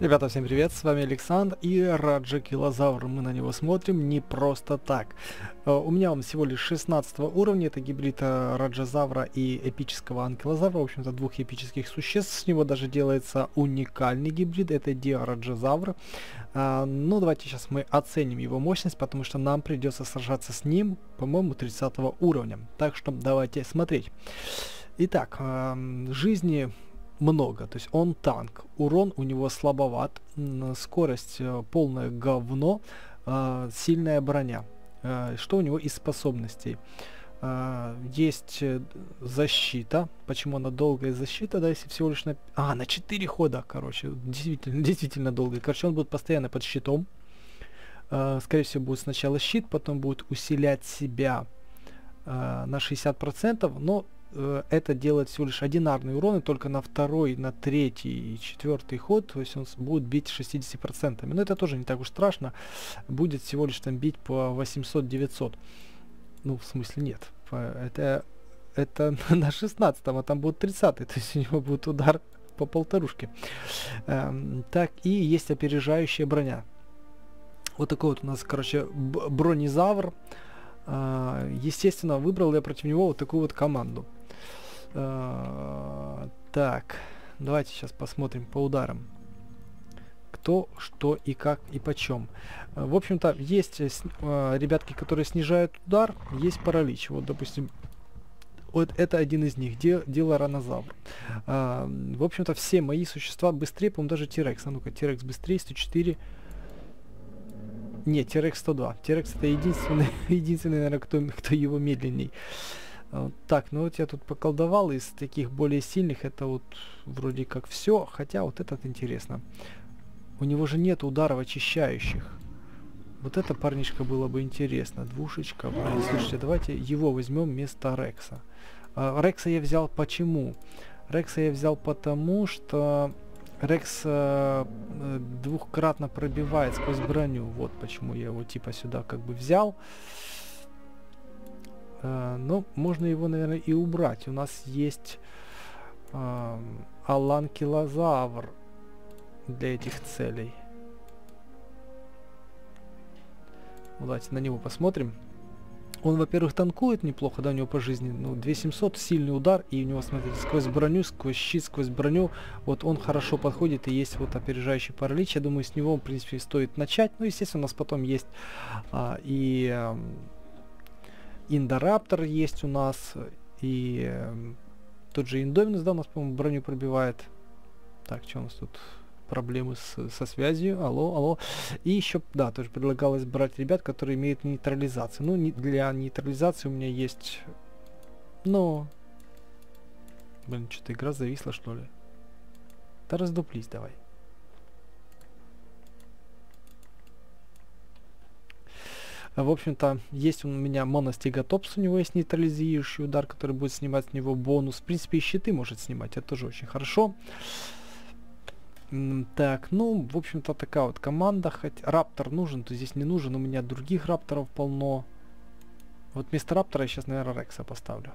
Ребята, всем привет, с вами Александр и Раджа Килозавр. Мы на него смотрим не просто так. Uh, у меня он всего лишь 16 уровня, это гибрид uh, Раджазавра и эпического Анкилозавра, в общем-то двух эпических существ. С него даже делается уникальный гибрид, это Диараджазавр. Uh, ну, давайте сейчас мы оценим его мощность, потому что нам придется сражаться с ним, по-моему, 30 уровня. Так что давайте смотреть. Итак, жизни много. То есть он танк. Урон у него слабоват. Скорость э, полное говно. Э, сильная броня. Э, что у него из способностей? Есть защита. Почему она долгая защита, да, если всего лишь на... А, на 4 хода, короче. Действительно, действительно долгая. Короче, он будет постоянно под щитом. Скорее всего, будет сначала щит, потом будет усилять себя на 60%, но э, это делает всего лишь одинарный урон, и только на второй, на третий и четвертый ход, то есть он будет бить 60%. Но это тоже не так уж страшно, будет всего лишь там бить по 800-900. Ну, в смысле нет. Это, это на 16 а там будет 30 то есть у него будет удар по полторушке. Эм, так, и есть опережающая броня. Вот такой вот у нас, короче, бронезавр. Uh, естественно, выбрал я против него вот такую вот команду. А, так, давайте сейчас посмотрим по ударам. Кто, что и как и почем. А, в общем-то, есть э, ребятки, которые снижают удар, есть паралич. Вот, допустим, вот это один из них, де, Диларанозавр. А, в общем-то, все мои существа быстрее, по-моему, даже Тирекс. А ну-ка, Тирекс быстрее, 104. Нет, Тирекс 102. Тирекс это единственный, единственный, наверное, кто, кто его медленней. А, так, ну вот я тут поколдовал из таких более сильных, это вот вроде как все, хотя вот этот интересно. У него же нет ударов очищающих. Вот это парнишка было бы интересно. Двушечка. Блин, слушайте, давайте его возьмем вместо Рекса. А, Рекса я взял почему? Рекса я взял потому, что Рекс э, э двухкратно пробивает сквозь броню. Вот почему я его типа сюда как бы взял. Но можно его, наверное, и убрать. У нас есть э, аланкилозавр для этих целей. Ну, давайте на него посмотрим. Он, во-первых, танкует неплохо, да, у него по жизни, ну, 2700, сильный удар, и у него, смотрите, сквозь броню, сквозь щит, сквозь броню, вот он хорошо подходит, и есть вот опережающий паралич, я думаю, с него, в принципе, стоит начать, ну, естественно, у нас потом есть а, и а, Индораптор есть у нас. И э, тот же Индоминус, да, у нас, по-моему, броню пробивает. Так, что у нас тут? Проблемы с, со связью. Алло, алло. И еще, да, тоже предлагалось брать ребят, которые имеют нейтрализацию. Ну, не, для нейтрализации у меня есть... Ну... Блин, что-то игра зависла, что ли? Да раздуплись давай. В общем-то, есть у меня моностиготопс, у него есть нейтрализующий удар, который будет снимать с него бонус. В принципе, и щиты может снимать, это тоже очень хорошо. Так, ну, в общем-то, такая вот команда. Хоть раптор нужен, то здесь не нужен. У меня других рапторов полно. Вот вместо раптора я сейчас, наверное, Рекса поставлю.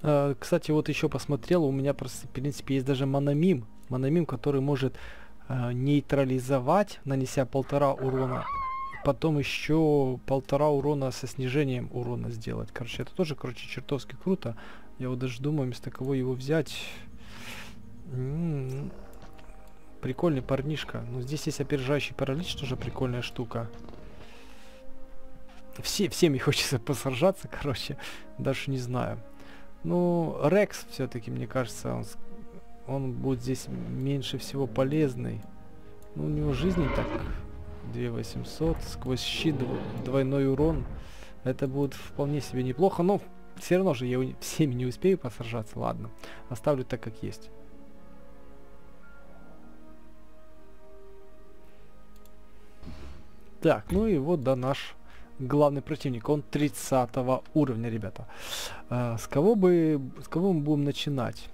Uh, кстати, вот еще посмотрел, у меня, просто, в принципе, есть даже мономим. Мономим, который может э, нейтрализовать, нанеся полтора урона. Потом еще полтора урона со снижением урона сделать. Короче, это тоже, короче, чертовски круто. Я вот даже думаю, вместо кого его взять. М -м -м. Прикольный парнишка. Ну, здесь есть опережающий паралич, тоже прикольная штука. Все, всеми хочется посражаться, короче. Даже не знаю. Ну, Рекс все-таки, мне кажется, он он будет здесь меньше всего полезный. Ну, у него жизни так 2800, сквозь щит двойной урон. Это будет вполне себе неплохо, но все равно же я всеми не успею посражаться. Ладно, оставлю так, как есть. Так, ну и вот, да, наш главный противник. Он 30 уровня, ребята. А, с кого бы, с кого мы будем начинать?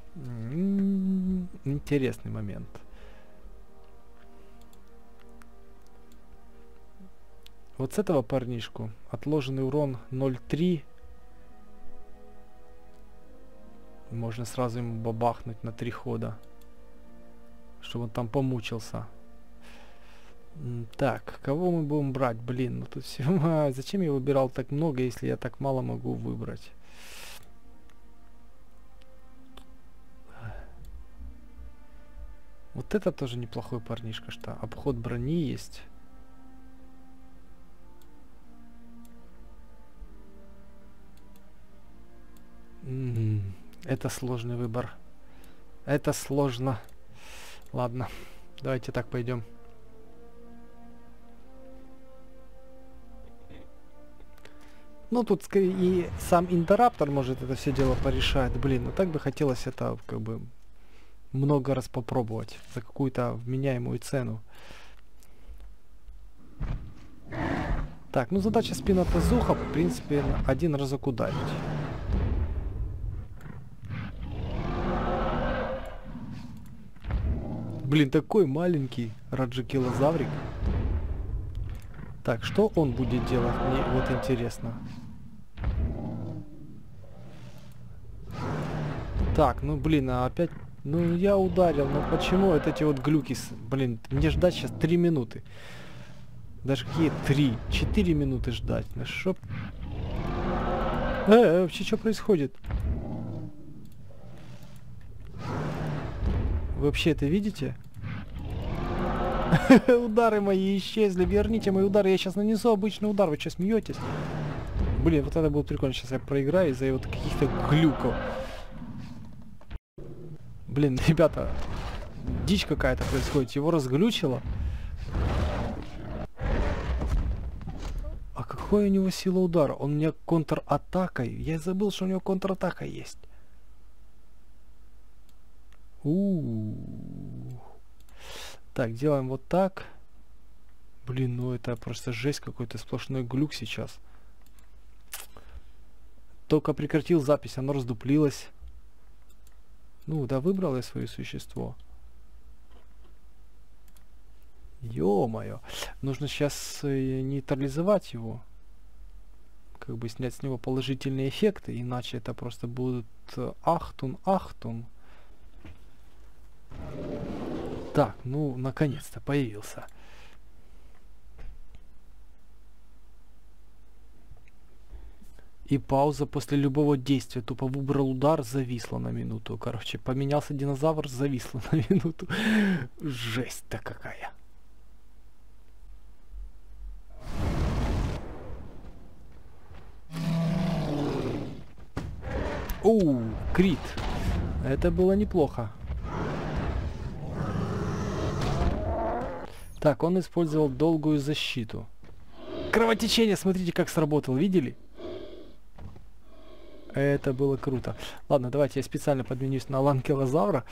Интересный момент. Вот с этого парнишку отложенный урон 0.3. Можно сразу ему бабахнуть на три хода. чтобы он там помучился. Так, кого мы будем брать? Блин, ну тут все... Зачем я выбирал так много, если я так мало могу выбрать? Вот это тоже неплохой парнишка, что обход брони есть. Это сложный выбор. Это сложно. Ладно, давайте так пойдем. Ну, тут и сам интераптор может это все дело порешать. Блин, ну так бы хотелось это как бы много раз попробовать за какую-то вменяемую цену. Так, ну задача спина Тазуха, в принципе, один разок ударить. Блин, такой маленький раджикилозаврик. Так, что он будет делать? Мне вот интересно. Так, ну блин, а опять ну, я ударил, но почему вот эти вот глюки... Блин, мне ждать сейчас 3 минуты. Даже какие 3? 4 минуты ждать. Ну, шо... Э, э, вообще что происходит? Вы вообще это видите? Удары мои исчезли. Верните мои удары. Я сейчас нанесу обычный удар. Вы что, смеетесь? Блин, вот это было прикольно. Сейчас я проиграю из-за вот каких-то глюков. Блин, ребята, дичь какая-то происходит. Его разглючило. А какой у него сила удара? Он мне контратакой. Я забыл, что у него контратака есть. У, -у, -у. Так, делаем вот так. Блин, ну это просто жесть какой-то сплошной глюк сейчас. Только прекратил запись, оно раздуплилось. Ну, да выбрал я свое существо. Ё-моё. Нужно сейчас э, нейтрализовать его. Как бы снять с него положительные эффекты, иначе это просто будут э, ахтун, ахтун. Так, ну, наконец-то появился. И пауза после любого действия. Тупо выбрал удар, зависла на минуту. Короче, поменялся динозавр, зависла на минуту. Жесть-то какая. Оу, крит. Это было неплохо. Так, он использовал долгую защиту. Кровотечение, смотрите, как сработал, видели? Это было круто. Ладно, давайте я специально подменюсь на ланкелозавра.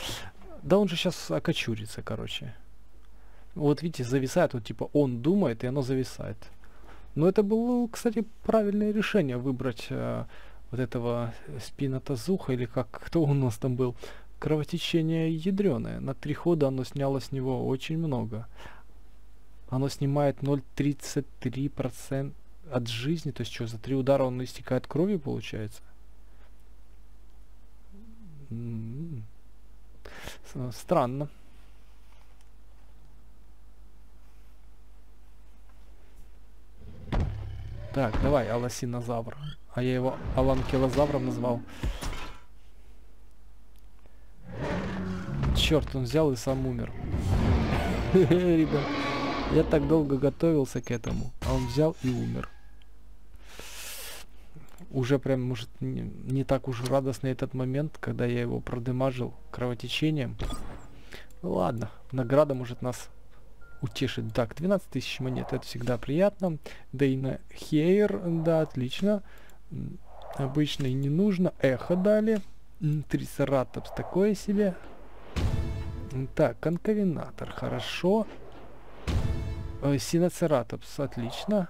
Да он же сейчас окочурится, короче. Вот видите, зависает, вот типа он думает, и оно зависает. Но это было, кстати, правильное решение выбрать э, вот этого спинотазуха, или как, кто у нас там был. Кровотечение ядреное. На три хода оно сняло с него очень много. Оно снимает 0,33% от жизни, то есть что, за три удара он истекает кровью, получается? Странно. Так, давай, аласинозавр. А я его аланкилозавром назвал. Черт, он взял и сам умер. Ребят, я так долго готовился к этому, а он взял и умер уже прям, может, не, так уж радостный этот момент, когда я его продемажил кровотечением. Ну, ладно, награда может нас утешить. Так, 12 тысяч монет, это всегда приятно. Дейна Хейр, да, отлично. Обычно и не нужно. Эхо дали. Трисератопс, такое себе. Так, конковинатор, хорошо. Э, Синоцератопс, отлично.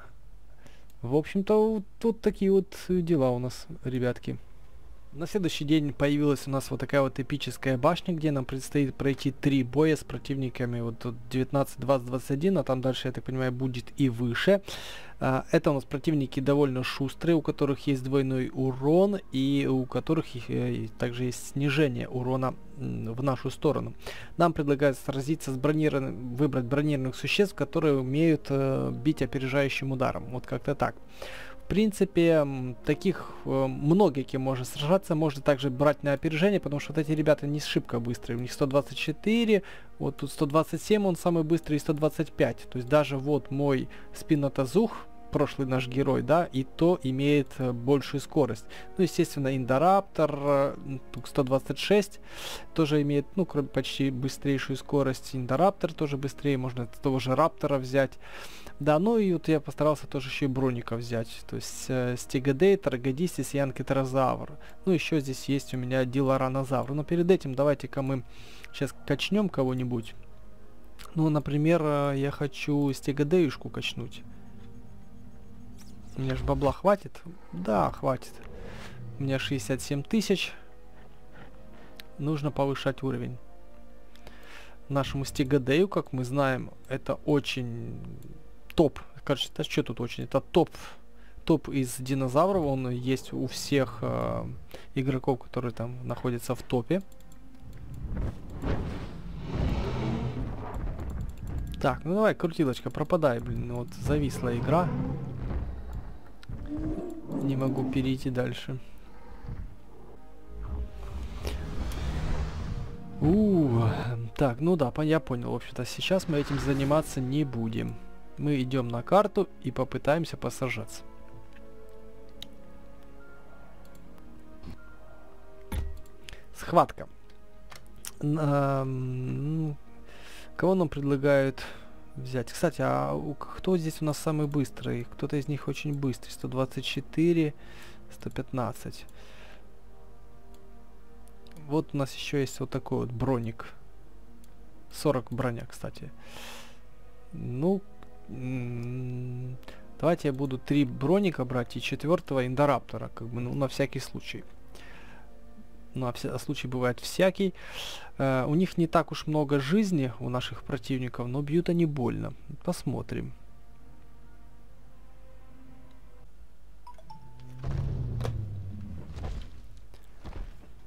В общем-то, тут такие вот дела у нас, ребятки. На следующий день появилась у нас вот такая вот эпическая башня, где нам предстоит пройти три боя с противниками. Вот тут 19, 20, 21, а там дальше, я так понимаю, будет и выше. А, это у нас противники довольно шустрые, у которых есть двойной урон и у которых э, также есть снижение урона в нашу сторону. Нам предлагают сразиться с бронированным, выбрать бронированных существ, которые умеют э, бить опережающим ударом. Вот как-то так принципе, таких э, многие кем можно сражаться, можно также брать на опережение, потому что вот эти ребята не шибко быстрые. У них 124, вот тут 127, он самый быстрый, и 125. То есть даже вот мой спинотазух, прошлый наш герой, да, и то имеет э, большую скорость. Ну, естественно, Индораптор, э, 126, тоже имеет, ну, почти быстрейшую скорость. Индораптор тоже быстрее, можно того же Раптора взять. Да, ну и вот я постарался тоже еще и Броника взять. То есть э, Стегадейтер, Гадисис и Анкетерозавр. Ну еще здесь есть у меня Диларанозавр. Но перед этим давайте-ка мы сейчас качнем кого-нибудь. Ну, например, э, я хочу Стегадеюшку качнуть. У меня же бабла хватит? Да, хватит. У меня 67 тысяч. Нужно повышать уровень. Нашему Стегадею, как мы знаем, это очень топ. Короче, это что тут очень? Это топ топ из динозавров, он есть у всех э, игроков, которые там находятся в топе. Так, ну давай, крутилочка, пропадай, блин, ну вот зависла игра. Не могу перейти дальше. У, -у, -у. так, ну да, я понял, в общем-то, сейчас мы этим заниматься не будем мы идем на карту и попытаемся посажаться. Схватка. Кого нам предлагают взять? Кстати, а кто здесь у нас самый быстрый? Кто-то из них очень быстрый. 124, 115. Вот у нас еще есть вот такой вот броник. 40 броня, кстати. Ну, Давайте я буду три броника брать и четвертого индораптора, как бы, ну, на всякий случай. Ну, а, вся, случай бывает всякий. Э, у них не так уж много жизни, у наших противников, но бьют они больно. Посмотрим.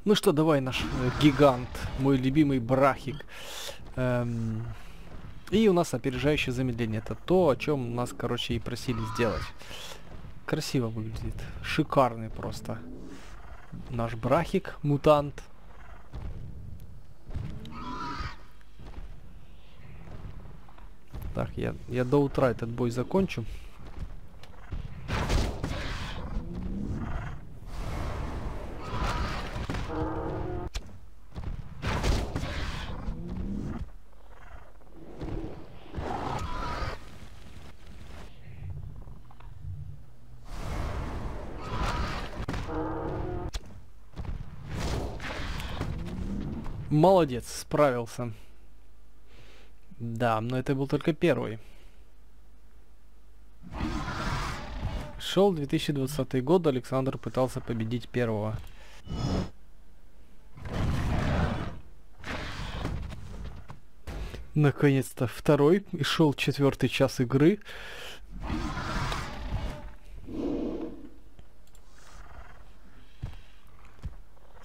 Ну что, давай наш э, гигант, мой любимый брахик. Эм, и у нас опережающее замедление. Это то, о чем нас, короче, и просили сделать. Красиво выглядит. Шикарный просто. Наш брахик, мутант. Так, я, я до утра этот бой закончу. Молодец, справился. Да, но это был только первый. Шел 2020 год, Александр пытался победить первого. Наконец-то второй, и шел четвертый час игры.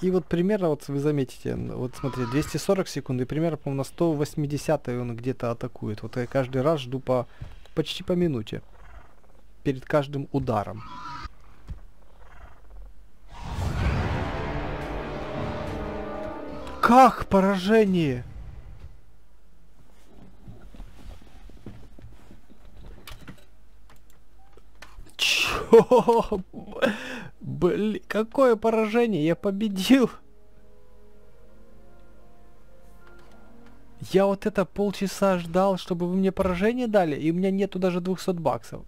И вот примерно, вот вы заметите, вот смотрите, 240 секунд, и примерно, по-моему, на 180 он где-то атакует. Вот я каждый раз жду по почти по минуте. Перед каждым ударом. Как поражение? Чё? Блин, какое поражение, я победил. Я вот это полчаса ждал, чтобы вы мне поражение дали, и у меня нету даже 200 баксов.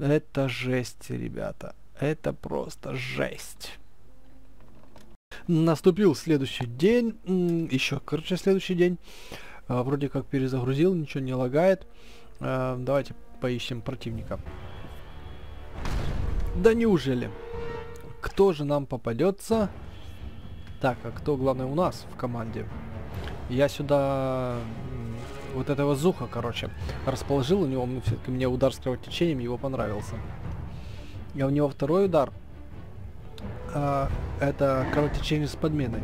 Это жесть, ребята. Это просто жесть. Наступил следующий день. Еще, короче, следующий день. А, вроде как перезагрузил, ничего не лагает. А, давайте поищем противника. Да неужели? кто же нам попадется? Так, а кто главное у нас в команде? Я сюда вот этого Зуха, короче, расположил. У него все-таки мне удар с кровотечением его понравился. А у него второй удар. А, это кровотечение с подменой.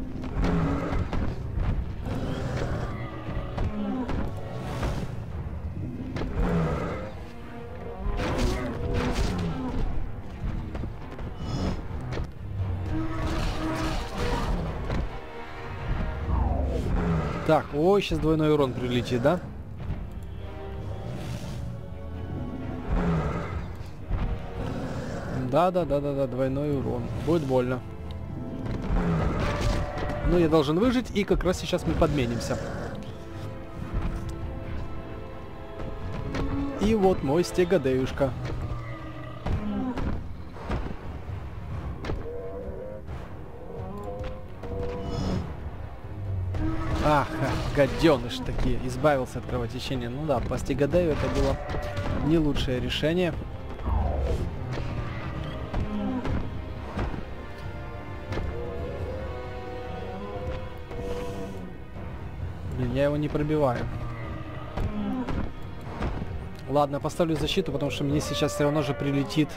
Так, ой, сейчас двойной урон прилетит, да? Да, да, да, да, да, двойной урон. Будет больно. Но я должен выжить, и как раз сейчас мы подменимся. И вот мой стегадеюшка. Гаденыш такие, избавился от кровотечения. Ну да, по стегадею это было не лучшее решение. Блин, я его не пробиваю. Ладно, поставлю защиту, потому что мне сейчас все равно же прилетит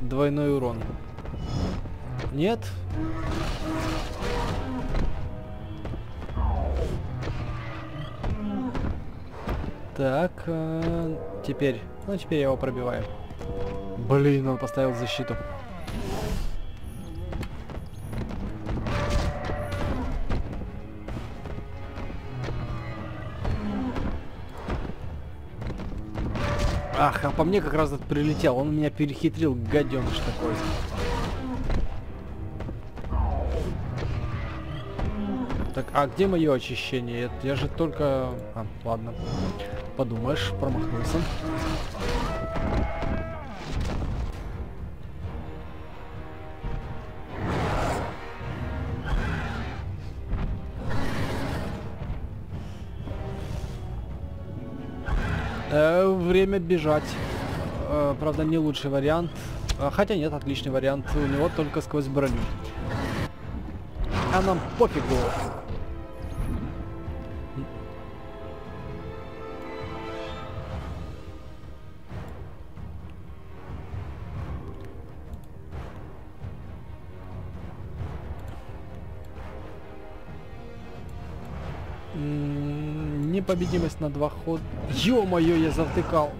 двойной урон. Нет? Так, э, теперь, ну теперь я его пробиваю. Блин, он поставил защиту. Ах, а по мне как раз этот прилетел. Он меня перехитрил, гаденыш такой. Так, а где мое очищение? Я же только... А, ладно. Подумаешь, промахнулся. Э, время бежать. Э, правда, не лучший вариант. Э, хотя нет, отличный вариант. У него только сквозь броню. А нам пофигу. Непобедимость на два хода. Ё-моё, я завтыкал.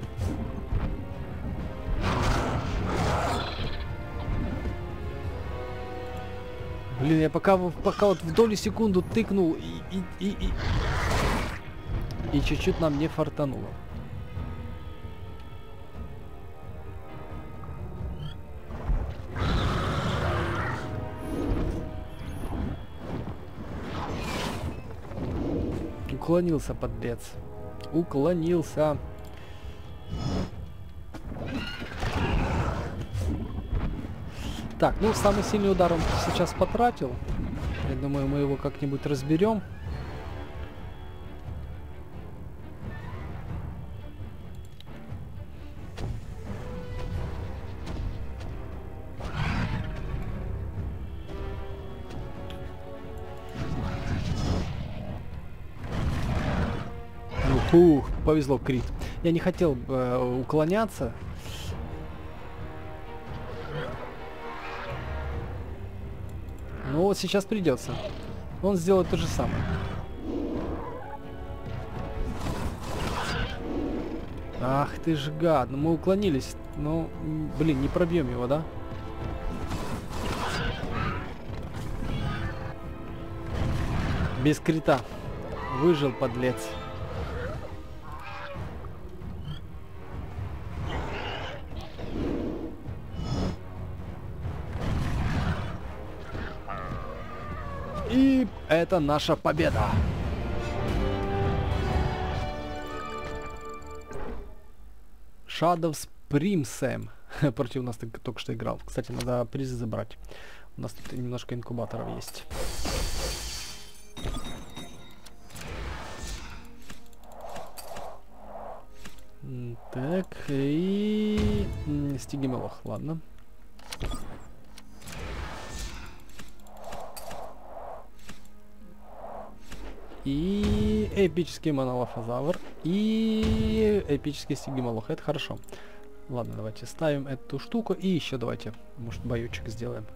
Блин, я пока, пока вот в долю секунду тыкнул и и и и, и чуть-чуть нам не фартануло. Уклонился, подлец. Уклонился. Так, ну самый сильный удар он сейчас потратил. Я думаю, мы его как-нибудь разберем. Повезло, крит. Я не хотел э, уклоняться. Ну вот сейчас придется. Он сделает то же самое. Ах ты ж гад, ну мы уклонились. Ну, блин, не пробьем его, да? Без крита. Выжил, подлец. Это наша победа. Shadows Primsem против нас только что играл. Кстати, надо призы забрать. У нас тут немножко инкубаторов есть. Так, и... Стигимелох, ладно. И эпический монолофозавр. И эпический стигимолох. Это хорошо. Ладно, давайте ставим эту штуку. И еще давайте, может, боючек сделаем.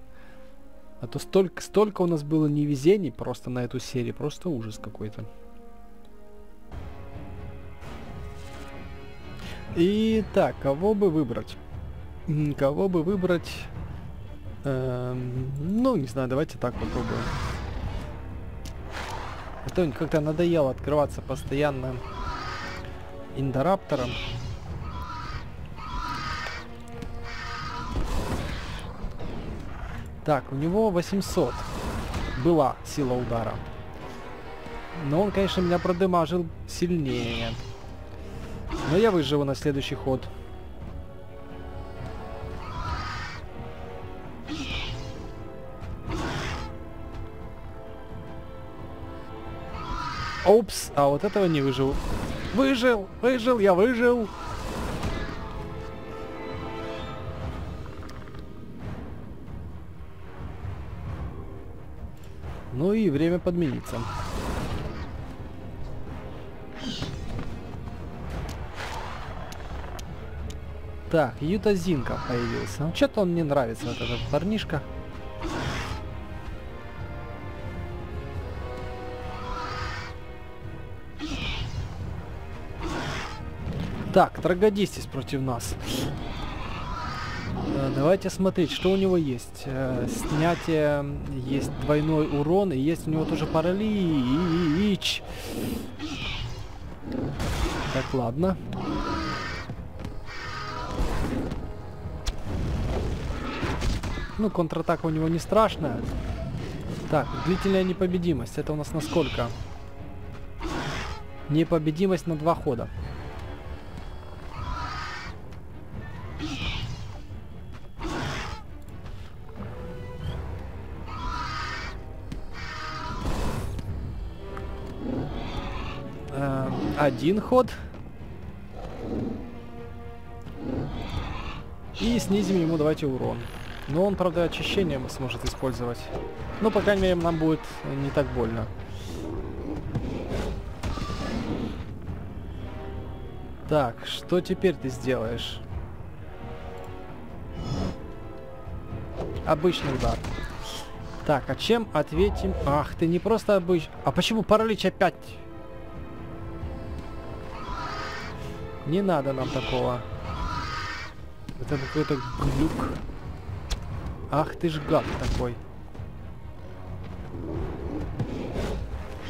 А то столько, столько у нас было невезений просто на эту серию. Просто ужас какой-то. Итак, кого бы выбрать? Кого бы выбрать? Эм, ну, не знаю, давайте так попробуем. А то как-то надоело открываться постоянно индораптором. Так, у него 800 была сила удара. Но он, конечно, меня продемажил сильнее. Но я выживу на следующий ход. Опс, а вот этого не выжил. Выжил, выжил, я выжил. Ну и время подмениться. Так, Ютазинка появился. Ну, что-то он мне нравится, вот этот парнишка. Так, Трагодистис против нас. Э, давайте смотреть, что у него есть. Э, снятие, есть двойной урон, и есть у него тоже паралич. Так, ладно. Ну, контратака у него не страшная. Так, длительная непобедимость. Это у нас на сколько? Непобедимость на два хода. Один ход. И снизим ему давайте урон. Но он, правда, очищение сможет использовать. Ну, по крайней мере, нам будет не так больно. Так, что теперь ты сделаешь? Обычный удар. Так, а чем ответим? Ах, ты не просто обычный... А почему паралич опять? Не надо нам такого. Это какой-то глюк. Ах ты ж гад такой.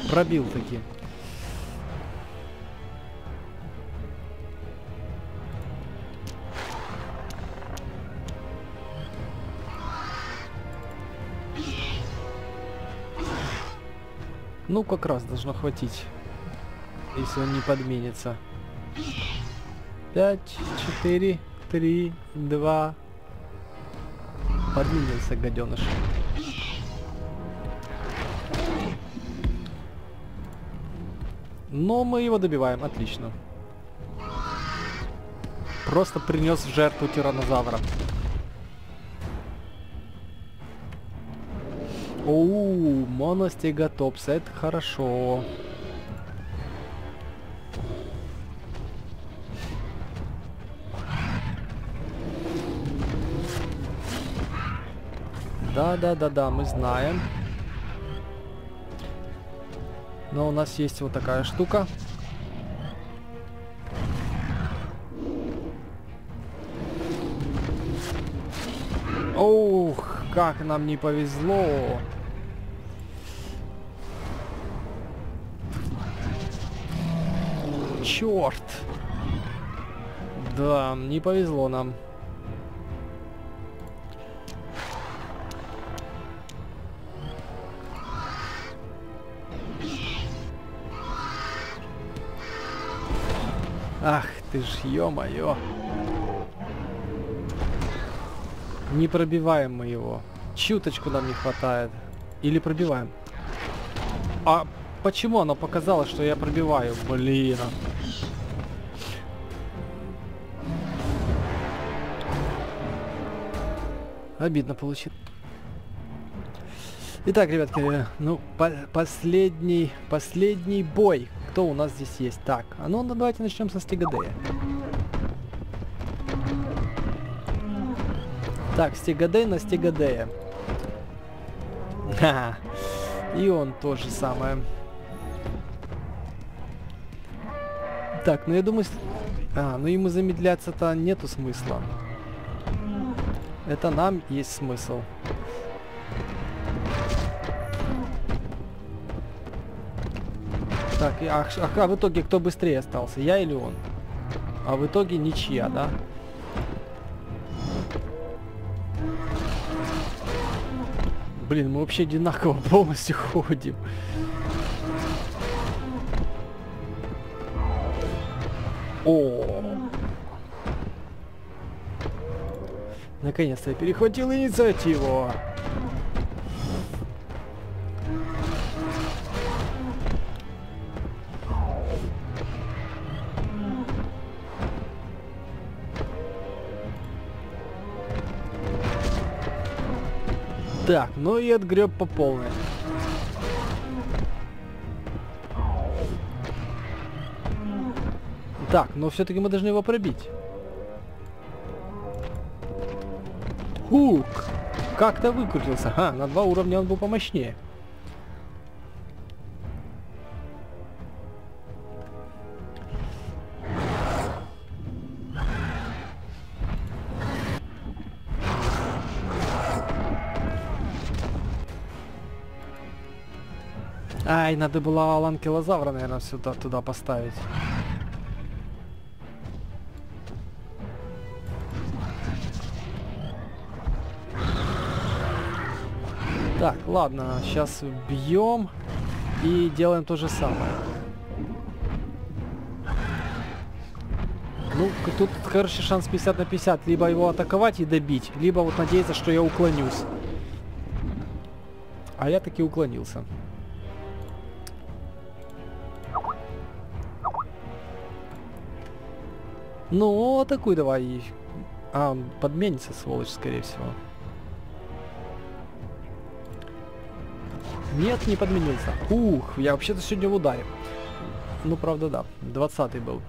Пробил таки. Ну, как раз должно хватить, если он не подменится. 5, 4, 3, 2. Подменился гаденыш. Но мы его добиваем, отлично. Просто принес в жертву тиранозавра. Оу, моностегатопс, это хорошо. Да, да, да, мы знаем. Но у нас есть вот такая штука. Ух, как нам не повезло. Черт. Да, не повезло нам. Ах ты ж, ё-моё. Не пробиваем мы его. Чуточку нам не хватает. Или пробиваем. А почему оно показало, что я пробиваю? Блин. Обидно получить. Итак, ребятки, ну, по последний, последний бой. Кто у нас здесь есть? Так, а ну давайте начнем со Стигадея. Так, Стигадей на Стигадея. И он тоже самое. Так, ну я думаю... А, ну ему замедляться-то нету смысла. Это нам есть смысл. Так, а, а, а в итоге кто быстрее остался? Я или он? А в итоге ничья, да? Блин, мы вообще одинаково полностью ходим. О! Наконец-то я перехватил инициативу. Так, ну и отгреб по полной. Так, но все-таки мы должны его пробить. Хук! Как-то выкрутился. А, на два уровня он был помощнее. Ай, надо было ланкилозавра, наверное, сюда туда поставить. Так, ладно, сейчас бьем и делаем то же самое. Ну, тут, короче, шанс 50 на 50. Либо его атаковать и добить, либо вот надеяться, что я уклонюсь. А я таки уклонился. Ну, атакуй давай. А, подменится, сволочь, скорее всего. Нет, не подменился. Ух, я вообще-то сегодня в ударе. Ну, правда, да. 20 был.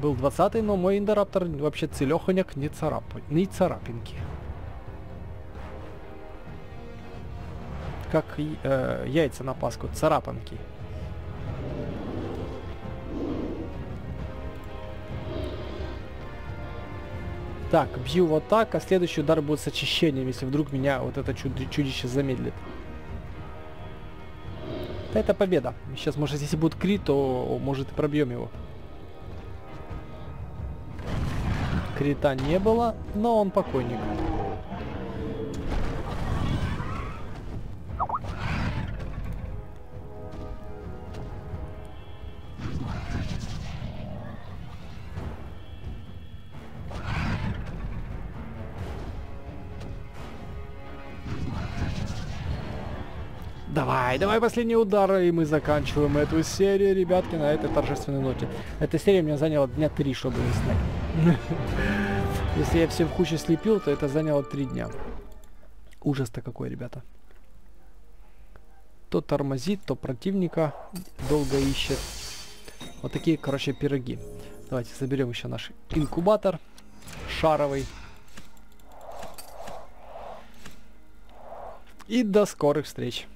Был 20 но мой индораптор вообще целеханяк не, царап... не царапинки. Как э, яйца на Пасху, царапанки. Так, бью вот так, а следующий удар будет с очищением, если вдруг меня вот это чуд чудище замедлит. Это победа. Сейчас, может, если будет крит, то может и пробьем его. Крита не было, но он покойник. Давай, давай последний удар, и мы заканчиваем эту серию, ребятки, на этой торжественной ноте. Эта серия мне заняла дня три, чтобы снять. Если я все в кучу слепил, то это заняло три дня. Ужас-то какой, ребята. То тормозит, то противника долго ищет. Вот такие, короче, пироги. Давайте заберем еще наш инкубатор шаровый. И до скорых встреч.